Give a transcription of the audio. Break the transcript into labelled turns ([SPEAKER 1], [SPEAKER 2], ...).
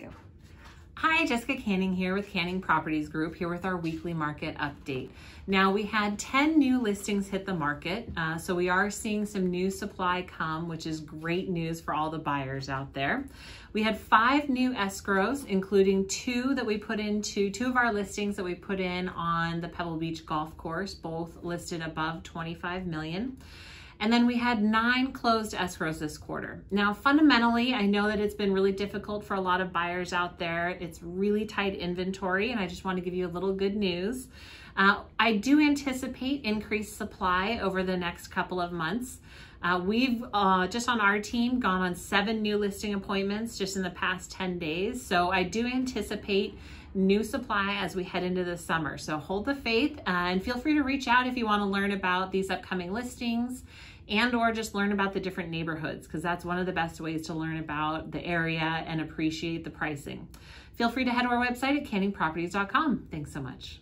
[SPEAKER 1] go.
[SPEAKER 2] Hi, Jessica Canning here with Canning Properties Group, here with our weekly market update. Now, we had 10 new listings hit the market, uh, so we are seeing some new supply come, which is great news for all the buyers out there. We had five new escrows, including two that we put into, two of our listings that we put in on the Pebble Beach Golf Course, both listed above 25 million. And then we had nine closed escrows this quarter. Now, fundamentally, I know that it's been really difficult for a lot of buyers out there. It's really tight inventory, and I just want to give you a little good news. Uh, I do anticipate increased supply over the next couple of months. Uh, we've uh, just on our team gone on seven new listing appointments just in the past 10 days. So I do anticipate new supply as we head into the summer. So hold the faith uh, and feel free to reach out if you want to learn about these upcoming listings and or just learn about the different neighborhoods because that's one of the best ways to learn about the area and appreciate the pricing. Feel free to head to our website at canningproperties.com. Thanks so much.